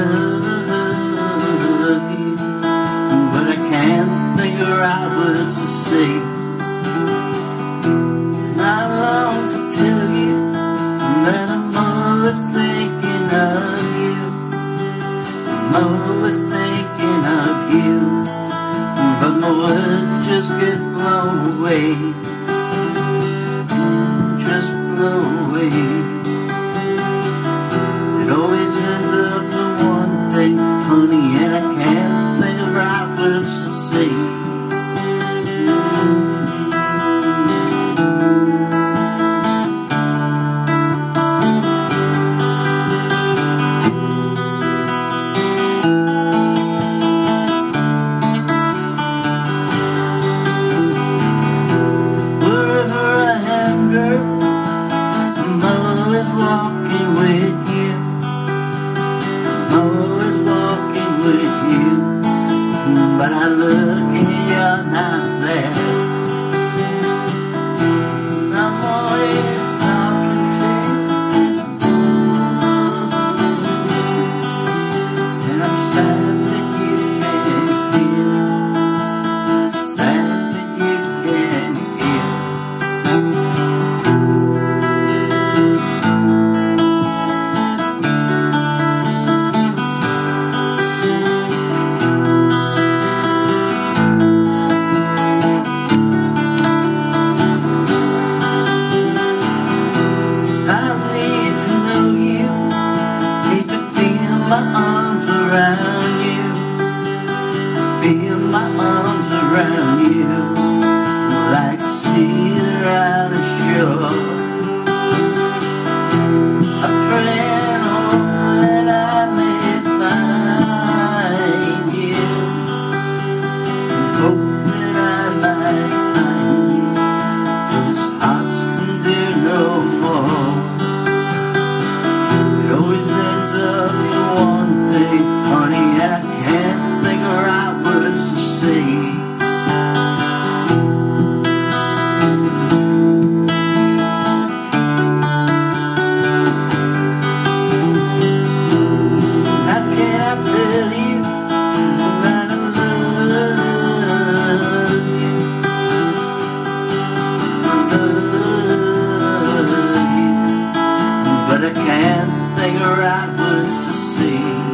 love you But I can't figure out words to say. I long to tell you That I'm always thinking of you. Always thinking of you. But my words just get blown away. My arms around you Like sea But I can't think of right words to say